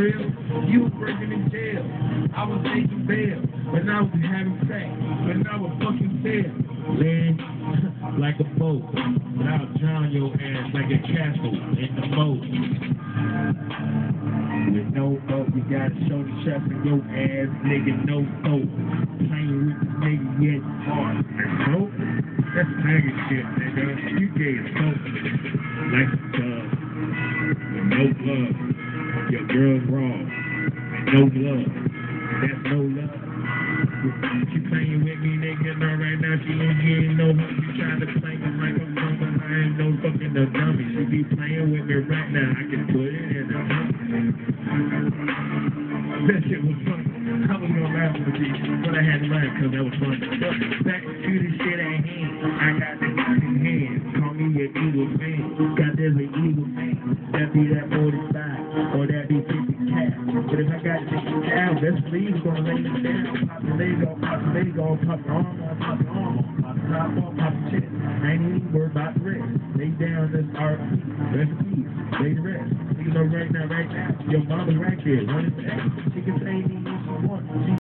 real. You was working in jail. I was taking bail. But now we having sex. But now we're fucking fail. Land like a boat. But I'll drown your ass like a castle in the moat. With no boat, you gotta show the chef in your ass, nigga, no soap. Playing with the nigga, yet hard. Nope. That's nigga shit, nigga. You gave soap like a dove. With no love. Your girl's wrong. No love. That's no love. She playing with me, nigga, no right now she ain't getting no money. She trying to play me like I'm something. I ain't no fucking no dummy. She be playing with me right now. I can put it in the That shit was funny. I was gonna laugh with you, but I had to laugh because that was. But back to the shit an evil fan. That be that 45 or that be 50 cal. But if I got 50 cal, that's please gonna lay me down. Pop the leg off, pop the leg off, pop the arm off, pop the arm off, pop the top off, pop the chest. I ain't even worried about the rest. Lay down, that's RP. Rest in peace. Lay the rest. You know right now, right now, your mama's right there. Running. She